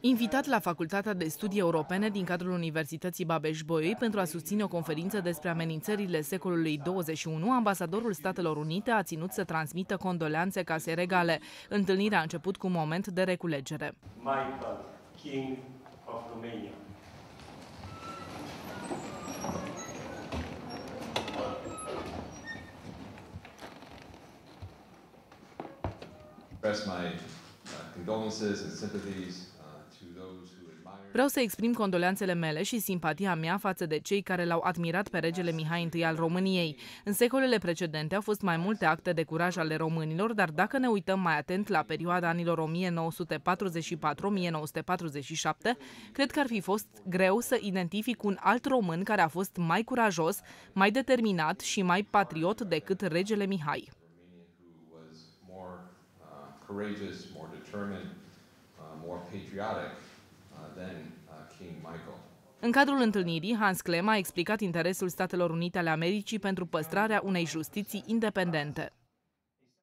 Invitat la Facultatea de Studii Europene din cadrul Universității Babeș-Bolyai pentru a susține o conferință despre amenințările secolului 21, ambasadorul Statelor Unite a ținut să transmită condoleanțe case regale. Întâlnirea a început cu un moment de reculegere. Michael, King of Romania. express my Vreau să exprim condoleanțele mele și simpatia mea față de cei care l-au admirat pe regele Mihai I al României. În secolele precedente au fost mai multe acte de curaj ale românilor, dar dacă ne uităm mai atent la perioada anilor 1944-1947, cred că ar fi fost greu să identific un alt român care a fost mai curajos, mai determinat și mai patriot decât regele Mihai. Courageous, more determined, uh, more patriotic uh, than uh, King Michael. În cadrul întâlnirii, Hans Klem a explicat interesul Statelor Unite ale Americii pentru păstrarea unei justiții independente.